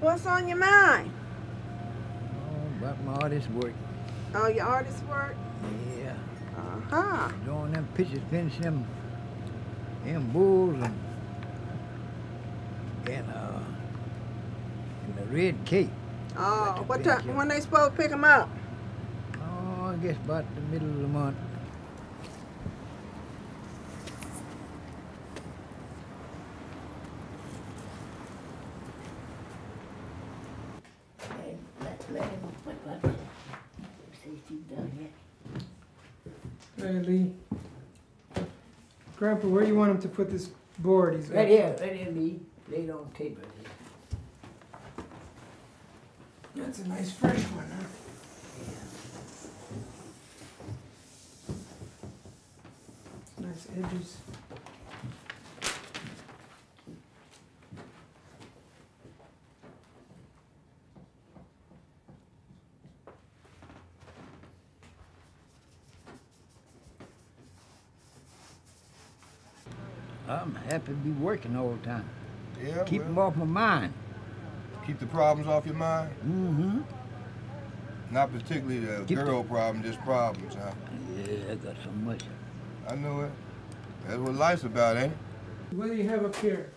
What's on your mind? Oh, about my artist work. Oh, your artist work? Yeah. Uh-huh. Drawing them pictures, finishing them, them bulls and, and, uh, and the red cape. Oh, what time, when they supposed to pick them up? Oh, I guess about the middle of the month. Let, let him, what, what? See if he's done yet. Hey, Lee. Grandpa, where do you want him to put this board? He's got- Right here, right here, Lee. Lay it on the table here. That's a nice fresh one, huh? Nice edges. I'm happy to be working all the time. Yeah, Keep well, them off my mind. Keep the problems off your mind? Mm-hmm. Not particularly the Keep girl the... problem, just problems, huh? Yeah, I got so much. I know it. That's what life's about, ain't it? What do you have up here?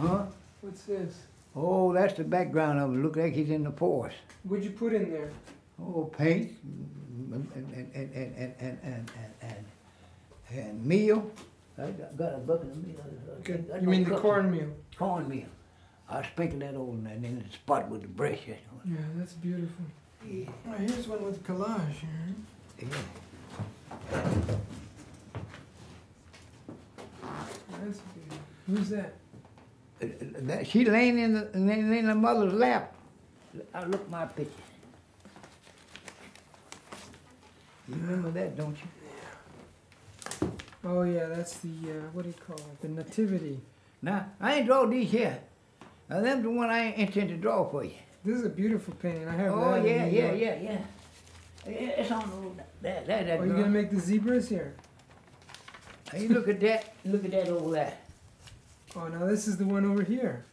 Huh? What's this? Oh, that's the background of it. Look like he's in the forest. What'd you put in there? Oh, paint and and and and and and and, and, and meal. I got- got a bucket of meal. Good. You mean the cornmeal? Cornmeal. I sprinkle that over and then the spot with the brush. Yeah, that's beautiful. Yeah. Here's one with collage here. Yeah. That's beautiful. Who's that? Uh, uh, That, she laying in the laying in the mother's lap. I look my picture. You remember that, don't you? Oh yeah, that's the uh, what do you call it? The nativity. Now I ain't draw these here. Now them the one I intend to draw for you. This is a beautiful painting. I have Oh yeah, yeah, yeah, yeah. Yeah, It's on the road. That, that, that. Are you girl. gonna make the zebras here? Hey, look at that. Look at that over there. Oh, now this is the one over here.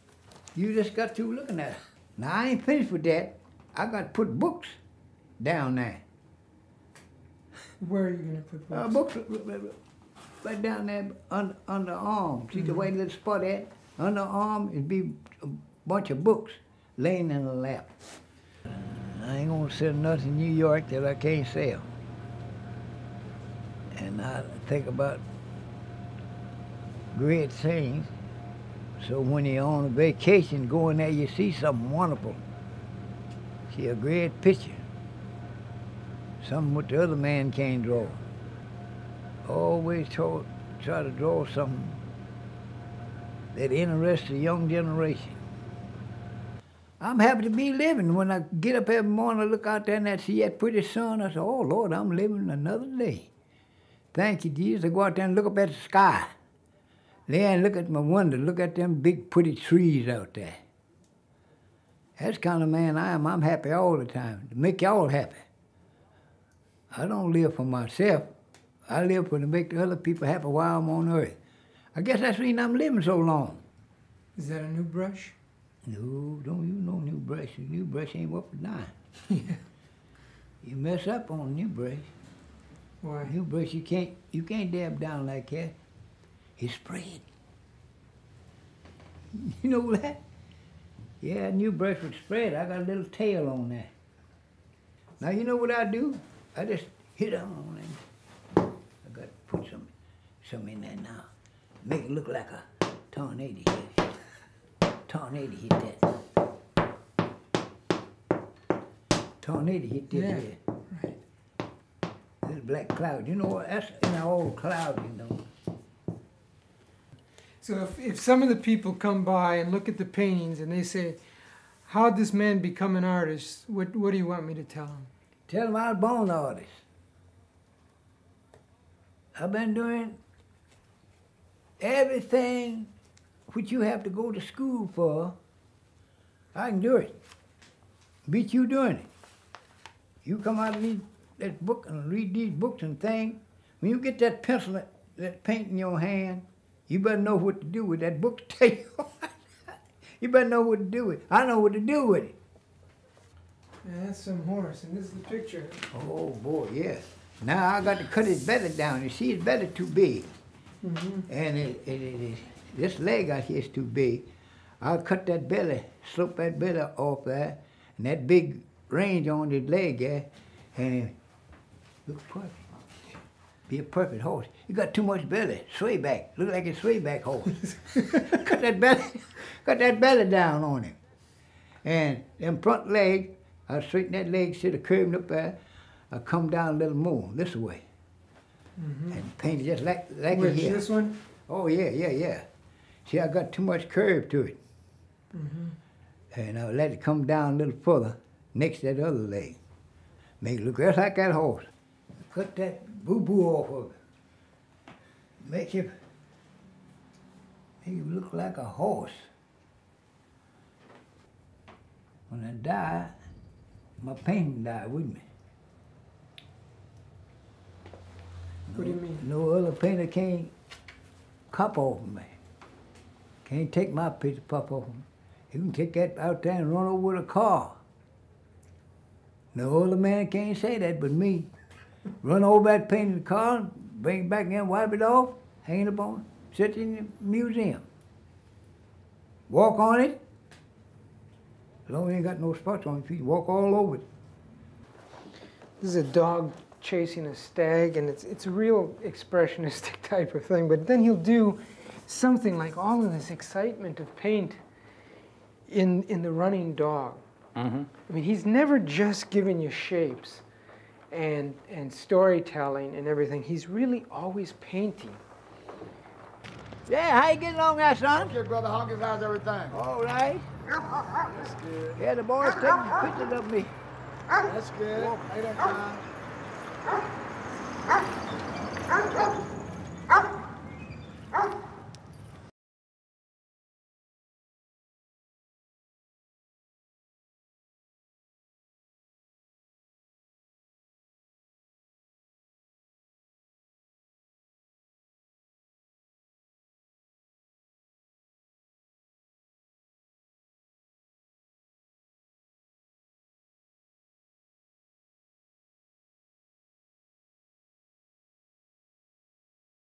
You just got to looking at it. Now I ain't finished with that. I got to put books down there. Where are you gonna put Uh, books? Right down there under under arm. See the white little spot at under arm? It'd be a bunch of books laying in the lap. I ain't gonna sell nothing in New York that I can't sell. And I think about great things. So when you're on a vacation, going there, you see something wonderful. See a great picture. Something what the other man can't draw. Always try, try to draw something that interests the young generation. I'm happy to be living. When I get up every morning, I look out there and I see that pretty sun. I say, oh, Lord, I'm living another day. Thank you, Jesus. I go out there and look up at the sky. There and look at my window. Look at them big, pretty trees out there. That's the kind of man I am. I'm happy all the time, to make y'all happy. I don't live for myself. I live for to make the other people happy while I'm on earth. I guess that's the reason I'm living so long. Is that a new brush? No, don't you know new brush. A new brush ain't worth a dime. yeah. You mess up on a new brush. Why? New brush you can't you can't dab down like that. It's spread. You know that? Yeah, a new brush would spread. I got a little tail on that. Now you know what I do? I just hit on it. Put some some in there now. Make it look like a tornado hit. Tornado hit that. Tornado hit this Yeah. here. Right. This black cloud. You know what? That's in an old cloud, you know. So if, if some of the people come by and look at the paintings and they say, how'd this man become an artist? What, what do you want me to tell them? Tell them I was born an artist. I've been doing everything which you have to go to school for. I can do it. Beat you doing it. You come out of that book and read these books and things. When you get that pencil, that, that paint in your hand, you better know what to do with that book to tell you. You better know what to do with it. I know what to do with it. Yeah, that's some horse, and this is the picture. Oh boy, yes. Now I got to cut his belly down. You see, his belly too big, Mm-hmm. and it, it, it, this leg out here is too big. I'll cut that belly, slope that belly off there, and that big range on his leg there, and look perfect. Be a perfect horse. You got too much belly. Sway back. Look like a sway back horse. cut that belly, cut that belly down on him, and them front legs. I straighten that leg, sit a curving up there. I come down a little more this way, mm-hmm. and paint it just like like Which, here. this one? Oh yeah, yeah, yeah. See, I got too much curve to it, mm-hmm. and I let it come down a little further next to that other leg. Make it look just like that horse. Cut that boo boo off of it. Make it make it look like a horse. When I die, my painting die with me. What do you mean? No other painter can't cop off of me. Can't take my picture pop off of me. You can take that out there and run over with a car. No other man can't say that but me. Run over that painted car, bring it back in, wipe it off, hang it up on, sit it in the museum. Walk on it. As long as you ain't got no spots on your feet, walk all over it. This is a dog chasing a stag, and it's it's a real expressionistic type of thing. But then he'll do something like all of this excitement of paint in in the running dog. Mm-hmm. I mean, he's never just giving you shapes and and storytelling and everything. He's really always painting. Yeah, how you getting along there, son? Okay, brother Hawkins, how's everything? All right. That's good. Yeah, the boys taking pictures of me. That's good. Ain't that fine? Okay.